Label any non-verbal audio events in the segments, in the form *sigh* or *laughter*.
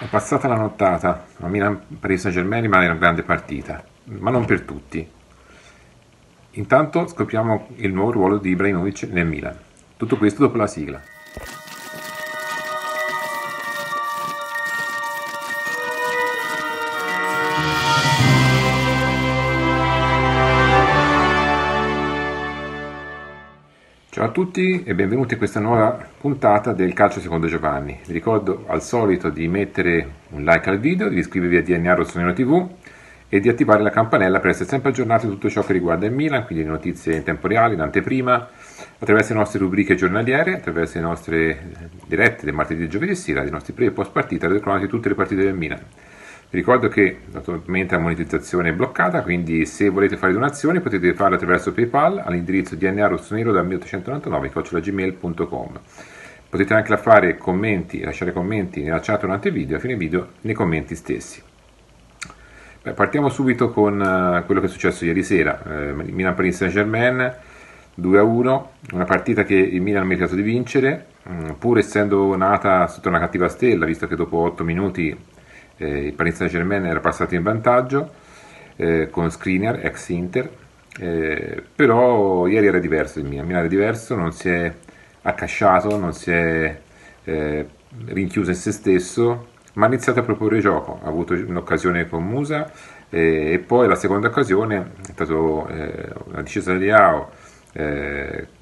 È passata la nottata, ma Milan Paris Saint Germain rimane una grande partita, ma non per tutti. Intanto scopriamo il nuovo ruolo di Ibrahimovic nel Milan. Tutto questo dopo la sigla. Ciao a tutti e benvenuti in questa nuova puntata del Calcio Secondo Giovanni. Vi ricordo al solito di mettere un like al video, di iscrivervi a DNA Rossonero TV e di attivare la campanella per essere sempre aggiornati su tutto ciò che riguarda il Milan, quindi notizie in tempo reale, in anteprima, attraverso le nostre rubriche giornaliere, attraverso le nostre dirette del martedì e giovedì sera, i nostri pre e post partita, le cronache di tutte le partite del Milan. Ricordo che naturalmente la monetizzazione è bloccata, quindi se volete fare donazioni potete farlo attraverso PayPal all'indirizzo DNA rossonero dal 1899 Potete anche fare commenti, lasciare commenti nella chat durante il video, a fine video nei commenti stessi. Beh, partiamo subito con uh, quello che è successo ieri sera. Uh, Milan Paris Saint Germain 2-1, una partita che il Milan ha meritato di vincere, um, pur essendo nata sotto una cattiva stella, visto che dopo 8 minuti eh, il Paris Saint Germain era passato in vantaggio eh, con Skriniar, ex Inter, eh, però ieri era diverso il Milan, Milan era diverso, non si è accasciato, non si è eh, rinchiuso in se stesso, ma ha iniziato a proporre gioco, ha avuto un'occasione con Musa eh, e poi la seconda occasione è stata eh, una discesa di Leao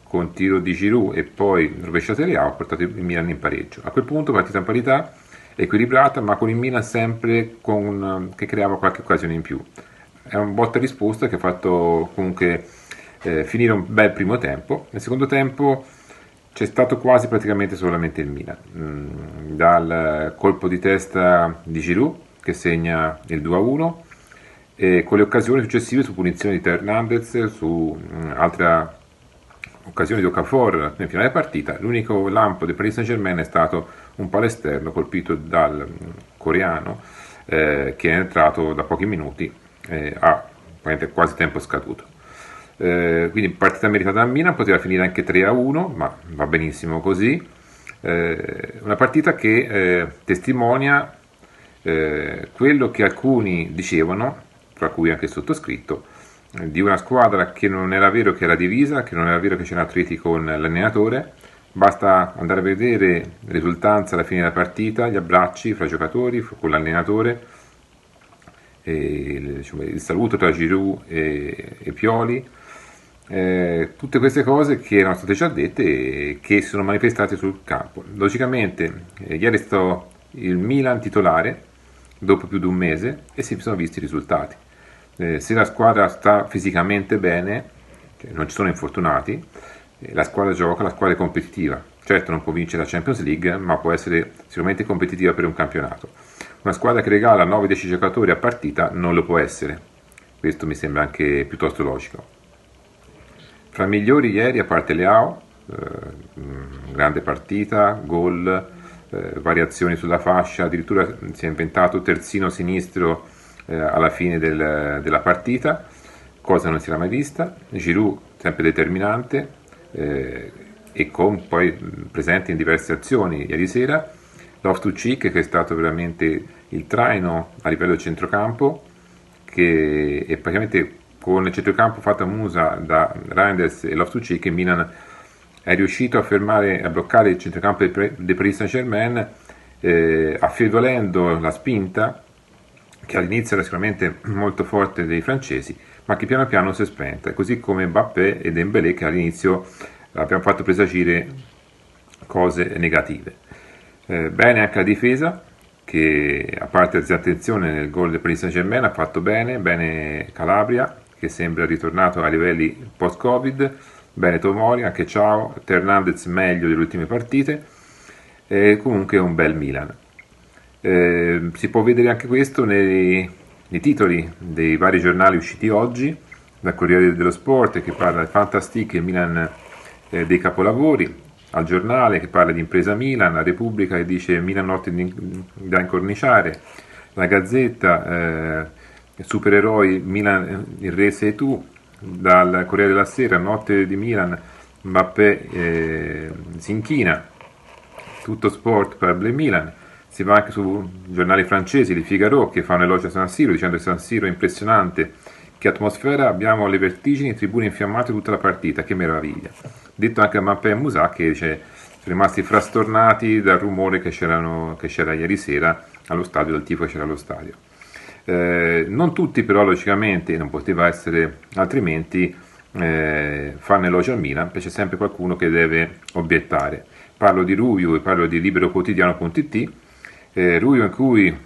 con tiro di Giroud e poi rovesciata di Leao ha portato il Milan in pareggio. A quel punto partita in parità equilibrata, ma con il Milan sempre con, che creava qualche occasione in più. È un botta risposta che ha fatto comunque eh, finire un bel primo tempo. Nel secondo tempo c'è stato quasi praticamente solamente il Milan, mm, dal colpo di testa di Giroud che segna il 2-1 e con le occasioni successive su punizione di Hernandez, su mm, altre occasioni di Okafor nel finale partita, l'unico lampo del Paris Saint Germain è stato un palo esterno colpito dal coreano eh, che è entrato da pochi minuti eh, a quasi tempo scaduto. Eh, quindi partita meritata da Milan, poteva finire anche 3-1, ma va benissimo così. Eh, una partita che eh, testimonia eh, quello che alcuni dicevano, tra cui anche il sottoscritto, di una squadra che non era vero che era divisa, che non era vero che c'erano atleti con l'allenatore, basta andare a vedere risultanza alla fine della partita, gli abbracci fra i giocatori, con l'allenatore, il, diciamo, il, saluto tra Giroud e, e Pioli, eh, tutte queste cose che erano state già dette e che si sono manifestate sul campo. Logicamente, eh, ieri è stato il Milan titolare dopo più di un mese e si sono visti i risultati eh, se la squadra sta fisicamente bene, cioè non ci sono infortunati, la squadra gioca, la squadra è competitiva. Certo non può vincere la Champions League, ma può essere sicuramente competitiva per un campionato. Una squadra che regala 9-10 giocatori a partita non lo può essere. Questo mi sembra anche piuttosto logico. Fra i migliori ieri, a parte Leao, eh, grande partita, gol, eh, variazioni sulla fascia, addirittura si è inventato terzino sinistro eh, alla fine del, della partita, cosa non si era mai vista. Giroud sempre determinante eh, e con poi presente in diverse azioni ieri sera. Loftus-Cheek che è stato veramente il traino a livello centrocampo che è praticamente con il centrocampo fatto a musa da Reinders e Loftus-Cheek il Milan è riuscito a fermare, a bloccare il centrocampo del Paris Saint-Germain eh, affievolendo la spinta che all'inizio era sicuramente molto forte dei francesi, ma che piano piano si è spenta, così come Mbappé e Dembélé che all'inizio abbiamo fatto presagire cose negative. Eh, bene anche la difesa, che a parte attenzione nel gol del Paris Saint-Germain ha fatto bene, bene Calabria, che sembra ritornato ai livelli post-Covid, bene Tomori, anche ciao, Hernandez meglio delle ultime partite, e comunque un bel Milan. Eh, si può vedere anche questo nei, nei, titoli dei vari giornali usciti oggi, dal Corriere dello Sport che parla di Fantastic e Milan eh, dei capolavori, al giornale che parla di impresa Milan, la Repubblica che dice Milan notte da incorniciare, la Gazzetta, eh, supereroi Milan il re sei tu, dal Corriere della Sera, notte di Milan, Mbappé eh, si inchina, tutto sport per Milan, si va anche su giornali francesi, di Figaro, che fanno elogio a San Siro, dicendo che San Siro è impressionante, che atmosfera, abbiamo le vertigini, tribune infiammate tutta la partita, che meraviglia. Detto anche a Mappé e Musa che dice, sono rimasti frastornati dal rumore che, che c'era ieri sera allo stadio, dal tifo che c'era allo stadio. Eh, non tutti però logicamente, non poteva essere altrimenti, eh, fanno elogio al Milan, perché c'è sempre qualcuno che deve obiettare. Parlo di Ruio e parlo di liberoquotidiano.it, eh, Ruio in cui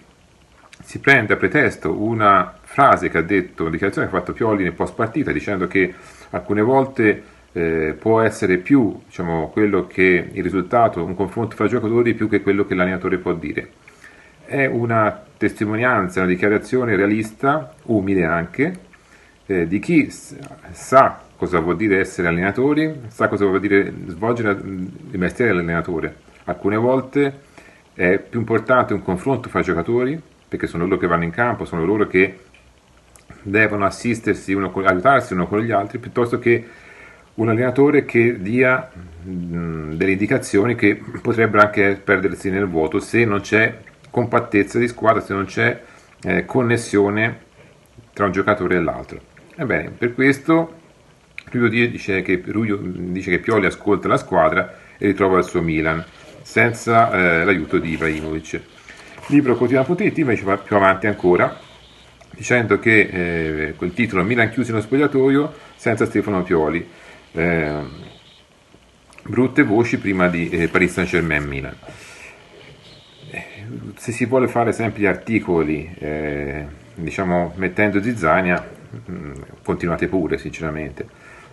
si prende a pretesto una frase che ha detto, una dichiarazione che ha fatto Pioli nel post partita, dicendo che alcune volte eh, può essere più diciamo, quello che il risultato, un confronto fra giocatori, più che quello che l'allenatore può dire. È una testimonianza, una dichiarazione realista, umile anche, eh, di chi sa cosa vuol dire essere allenatori, sa cosa vuol dire svolgere il mestiere dell'allenatore. Alcune volte è più importante un confronto fra giocatori, perché sono loro che vanno in campo, sono loro che devono assistersi, uno, aiutarsi uno con gli altri, piuttosto che un allenatore che dia mh, delle indicazioni che potrebbero anche perdersi nel vuoto se non c'è compattezza di squadra, se non c'è eh, connessione tra un giocatore e l'altro. Ebbene, per questo Ruglio dice dice che Pioli ascolta la squadra e ritrova il suo Milan senza eh, l'aiuto di Ibrahimovic. Libro quotidiano.it invece va più avanti ancora dicendo che eh, quel titolo Milan chiuso nello spogliatoio senza Stefano Pioli. Eh, brutte voci prima di eh, Paris Saint Germain Milan. Eh, se si vuole fare sempre gli articoli, eh, diciamo mettendo zizzania, mh, mm, continuate pure sinceramente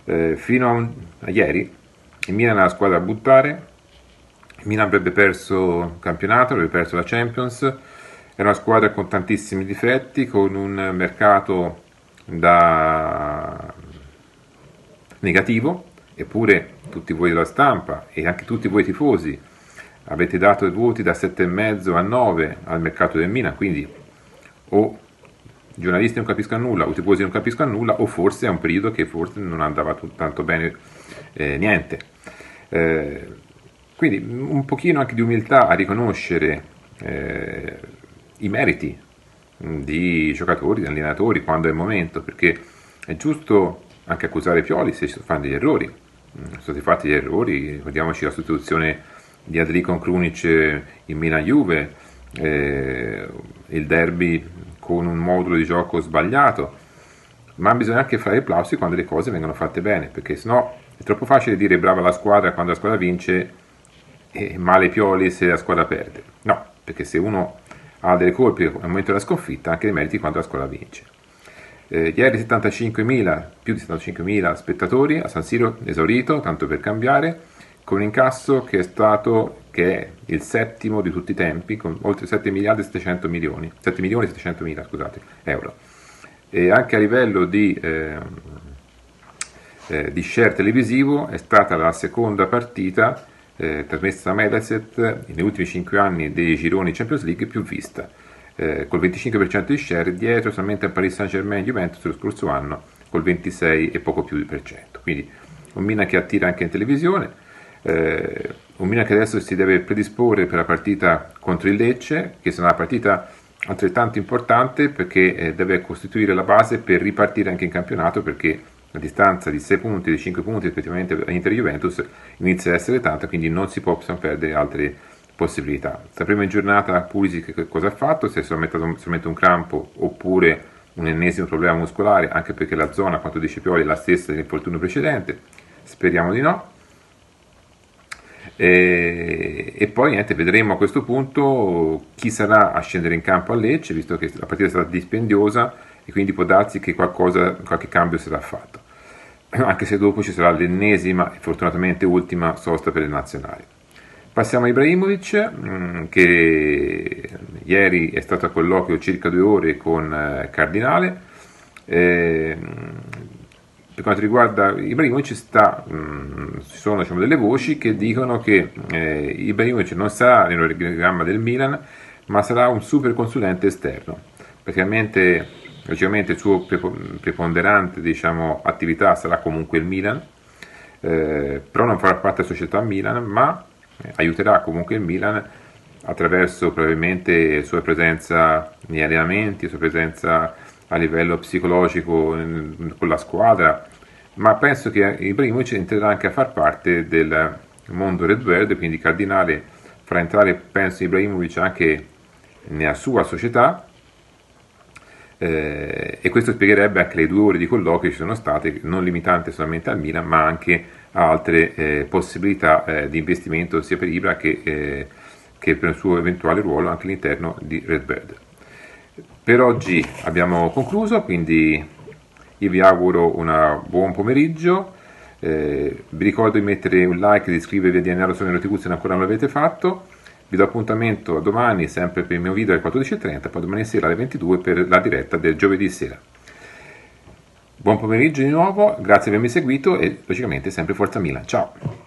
eh, fino a, a, ieri il Milan era la squadra a buttare, il Milan avrebbe perso il campionato, avrebbe perso la Champions, era una squadra con tantissimi difetti, con un mercato da negativo, eppure tutti voi della stampa e anche tutti voi tifosi avete dato i voti da 7,5 a 9 al mercato del Milan, quindi o i giornalisti non capiscono nulla, o i tifosi non capiscono nulla, o forse è un periodo che forse non andava tanto bene eh, niente. Eh, quindi un pochino anche di umiltà a riconoscere eh, i meriti di giocatori, di allenatori, quando è il momento, perché è giusto anche accusare Pioli se fanno degli errori. Mm, sono stati fatti degli errori, ricordiamoci la sostituzione di Adri con Krunic in Milan-Juve, eh, il derby con un modulo di gioco sbagliato, ma bisogna anche fare i plausi quando le cose vengono fatte bene, perché sennò è troppo facile dire brava la squadra quando la squadra vince e male Pioli se la squadra perde. No, perché se uno ha delle colpe al momento della sconfitta, anche dei meriti quando la squadra vince. Eh, ieri 75.000, più di 75.000 spettatori a San Siro esaurito, tanto per cambiare, con un incasso che è stato che è il settimo di tutti i tempi, con oltre 7 miliardi e 700 milioni, 7 milioni e 700 mila scusate, euro. E anche a livello di, eh, eh, di share televisivo è stata la seconda partita eh, trasmessa Mediaset negli ultimi 5 anni dei gironi Champions League più vista, eh, col 25% di share, dietro solamente a Paris Saint Germain e Juventus lo scorso anno col 26 e poco più di per cento. Quindi un Mina che attira anche in televisione eh, un Milan che adesso si deve predisporre per la partita contro il Lecce, che sarà una partita altrettanto importante perché eh, deve costituire la base per ripartire anche in campionato perché la distanza di 6 punti di 5 punti rispettivamente Inter e Juventus inizia ad essere tanta, quindi non si possono perdere altre possibilità. La prima giornata Pulisic cosa ha fatto? Si è solamente, un crampo oppure un ennesimo problema muscolare, anche perché la zona, quanto dice Pioli, è la stessa dell'infortunio precedente, speriamo di no. E, e, poi niente, vedremo a questo punto chi sarà a scendere in campo a Lecce, visto che la partita sarà dispendiosa e quindi può darsi che qualcosa, qualche cambio sarà fatto, *clears throat* anche se dopo ci sarà l'ennesima e fortunatamente ultima sosta per le nazionali. Passiamo a Ibrahimovic, mm, che ieri è stato a colloquio circa due ore con eh, Cardinale. Eh, per quanto riguarda Ibrahimovic sta, mm, ci sono diciamo, delle voci che dicono che eh, Ibrahimovic non sarà nell'organigramma del Milan ma sarà un super consulente esterno praticamente logicamente il suo preponderante diciamo, attività sarà comunque il Milan eh, però non farà parte della società Milan ma eh, aiuterà comunque il Milan attraverso probabilmente sua presenza negli allenamenti, sua presenza a livello psicologico con la squadra, ma penso che Ibrahimovic entrerà anche a far parte del mondo Red Verde, quindi Cardinale farà entrare, penso, Ibrahimovic anche nella sua società eh, e questo spiegherebbe anche le due ore di colloquio che ci sono state, non limitate solamente al Milan, ma anche a altre eh, possibilità eh, di investimento sia per Ibra che, eh, che, per il suo eventuale ruolo anche all'interno di Red Bird. Per oggi abbiamo concluso, quindi io vi auguro un buon pomeriggio. Eh, vi ricordo di mettere un like e di iscrivervi a DNA Rossonero TV se ancora non l'avete fatto. Vi do appuntamento domani, sempre per il mio video alle 14.30, poi domani sera alle 22 per la diretta del giovedì sera. Buon pomeriggio di nuovo, grazie per avermi seguito e logicamente sempre Forza Milan. Ciao!